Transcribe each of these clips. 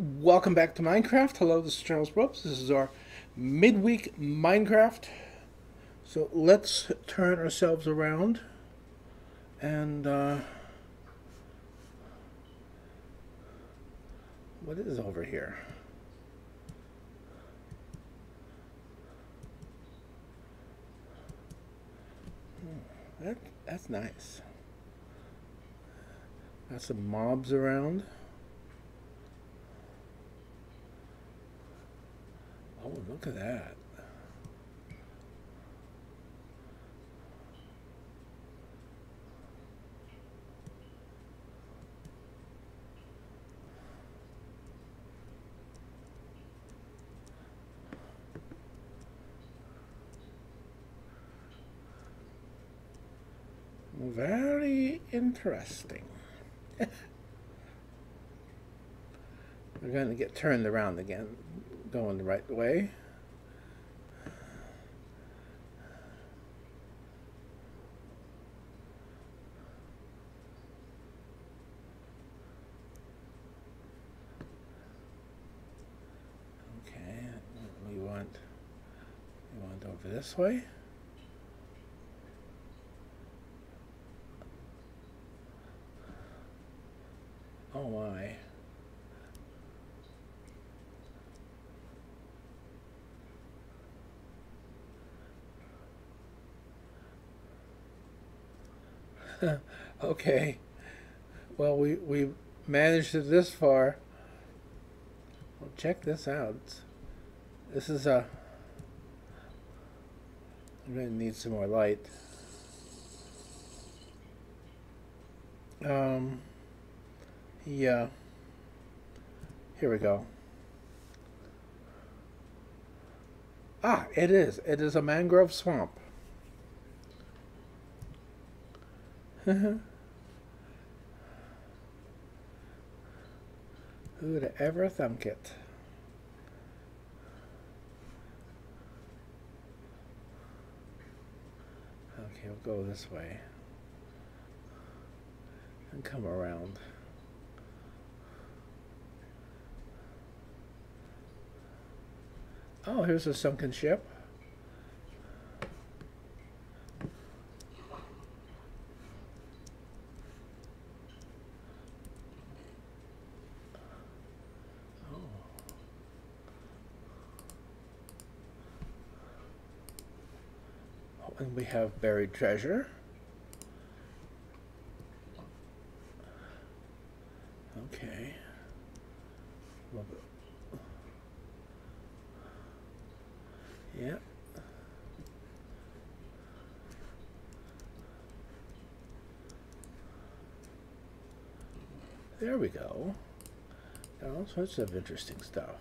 Welcome back to Minecraft. Hello, this is Charles Brobst. This is our midweek Minecraft. So let's turn ourselves around and uh, what is over here? Hmm, that that's nice. Got some mobs around. Oh, look at that. Very interesting. We're going to get turned around again, going the right way. Okay, we want we want over this way. Oh my. okay. Well, we we managed it this far. Well, check this out. This is a. I'm gonna need some more light. Um. Yeah. Here we go. Ah, it is. It is a mangrove swamp. Uh-huh. Who'd ever thunk it? Okay, we'll go this way. And come around. Oh, here's a sunken ship. And we have buried treasure. Okay. Yeah. There we go. All sorts of interesting stuff.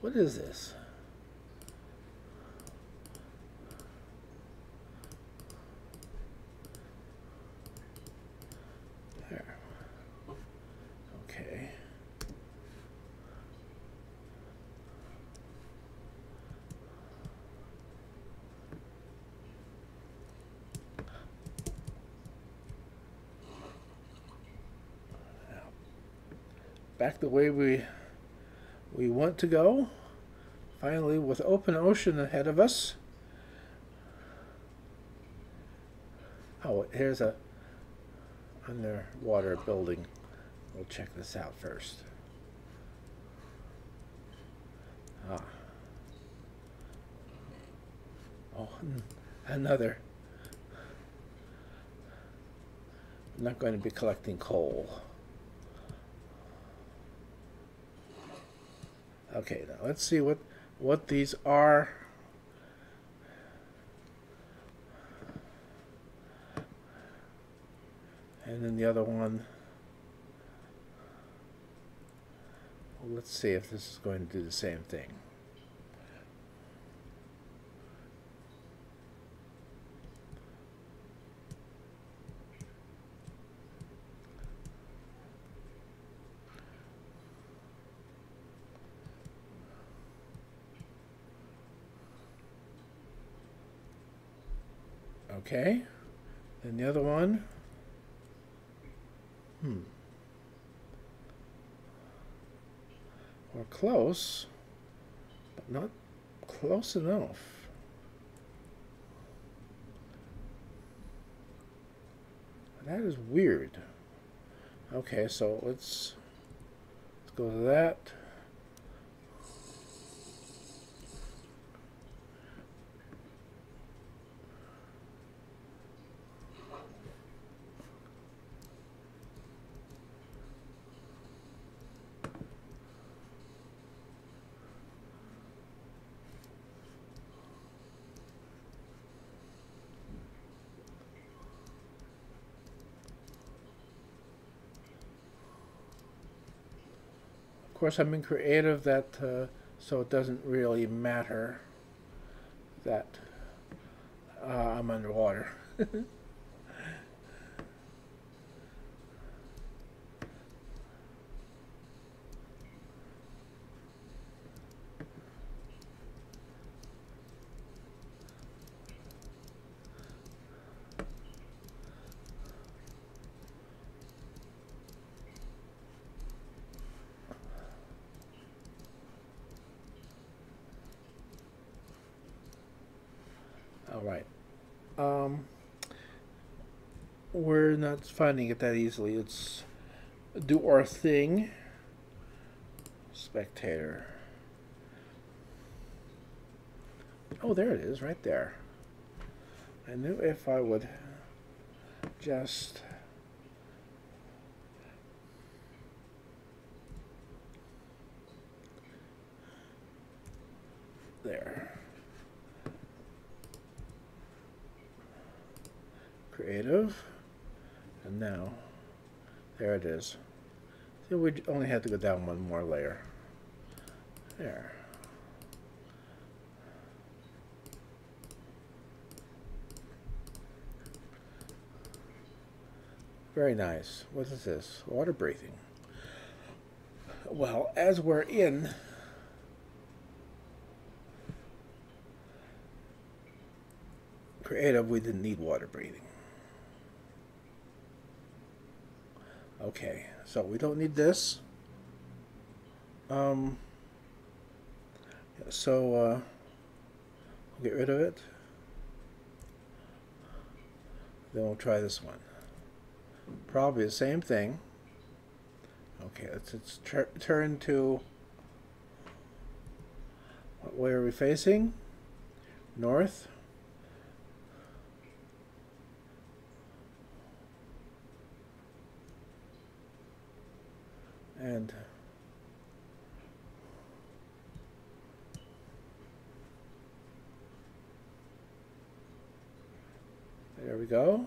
What is this? There. Okay. Back the way we we want to go. Finally, with open ocean ahead of us. Oh, here's a underwater building. We'll check this out first. Ah. Oh, another. I'm not going to be collecting coal. Okay, now let's see what what these are. And then the other one. Let's see if this is going to do the same thing. Okay. And the other one. Hmm. We're close, but not close enough. That is weird. Okay, so let's, let's go to that. Course, I'm in creative that uh, so it doesn't really matter that uh, I'm underwater. All right. Um, we're not finding it that easily. It's do our thing. Spectator. Oh, there it is, right there. I knew if I would just there. Creative and now there it is. So we only have to go down one more layer. There. Very nice. What is this? Water breathing. Well as we're in creative we didn't need water breathing Okay, so we don't need this. Um, so uh, we'll get rid of it. Then we'll try this one. Probably the same thing. Okay, let's, let's turn to what way are we facing? North. And there we go.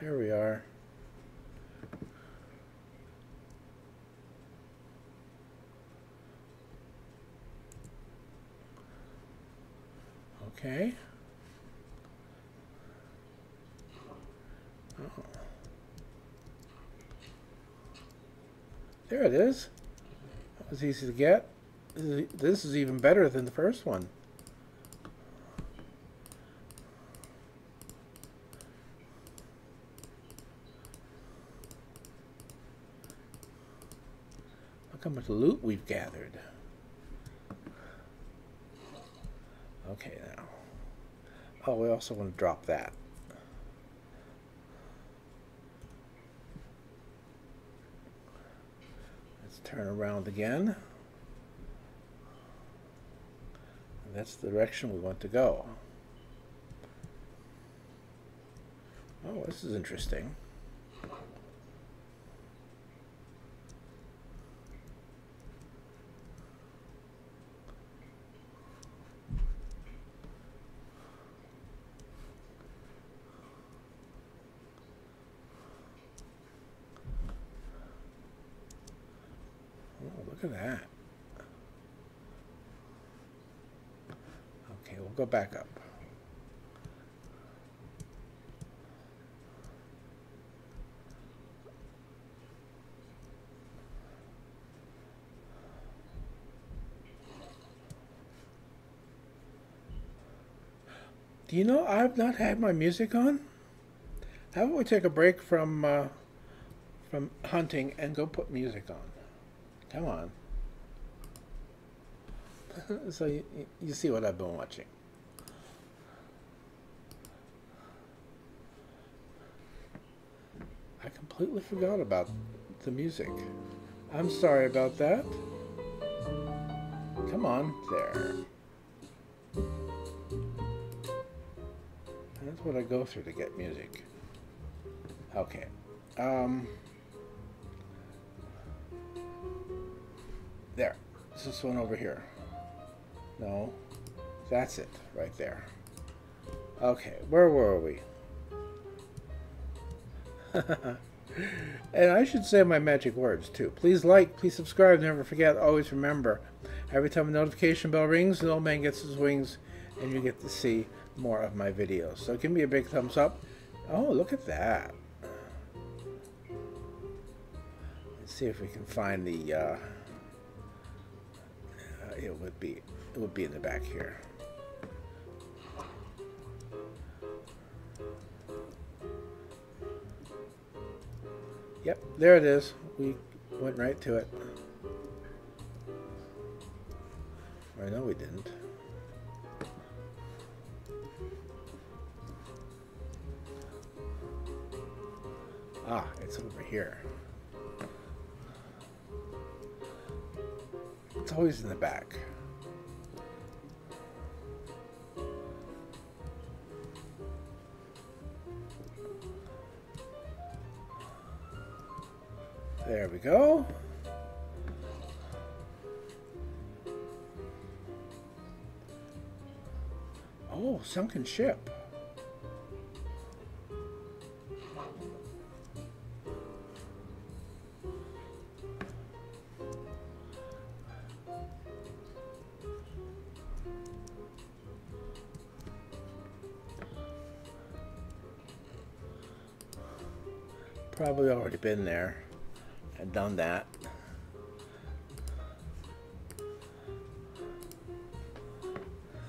Here we are. Okay. Oh. There it is. That was easy to get. This is even better than the first one. Look how much loot we've gathered. Okay, now. Oh, we also want to drop that. Let's turn around again. that's the direction we want to go. Oh, this is interesting. Look at that. Okay, we'll go back up. Do you know I've not had my music on? How about we take a break from uh, from hunting and go put music on? Come on. so you, you see what I've been watching. I completely forgot about the music. I'm sorry about that. Come on, there. That's what I go through to get music. Okay. Um, there. It's this one over here. No. That's it, right there. Okay, where were we? and I should say my magic words too. Please like, please subscribe, never forget, always remember. Every time a notification bell rings, the old man gets his wings and you get to see more of my videos. So give me a big thumbs up. Oh, look at that. Let's see if we can find the, uh, uh, it would be, it would be in the back here. Yep, there it is. We went right to it. I know we didn't. Ah, it's over here. It's always in the back. There we go. Oh, sunken ship. Probably already been there and done that.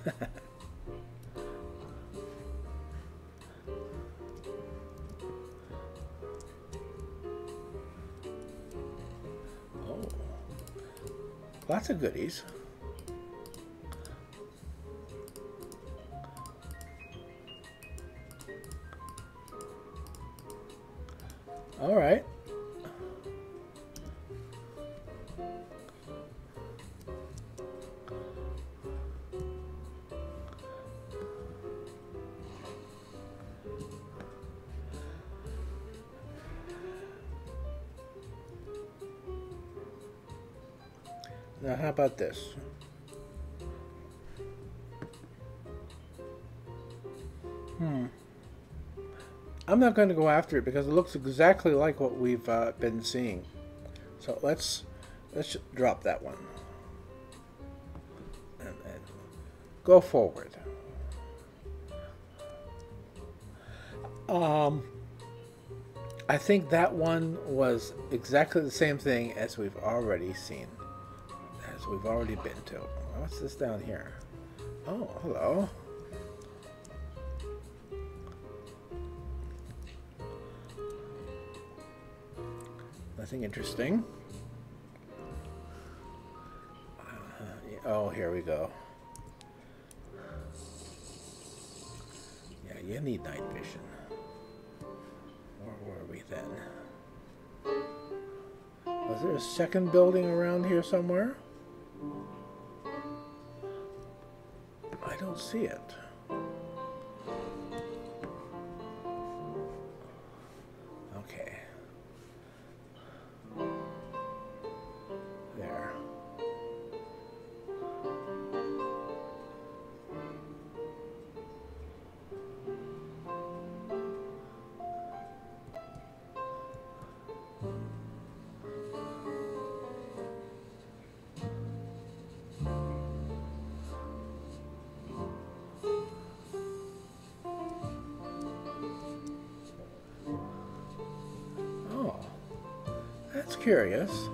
oh, lots of goodies. Now, how about this? Hmm. I'm not going to go after it because it looks exactly like what we've uh, been seeing. So let's let's drop that one and, and go forward. Um, I think that one was exactly the same thing as we've already seen, as we've already been to. What's this down here? Oh, hello. Nothing interesting. Uh, oh, here we go. Yeah, you need night vision. Where were we then? Was there a second building around here somewhere? Don't see it. Curious.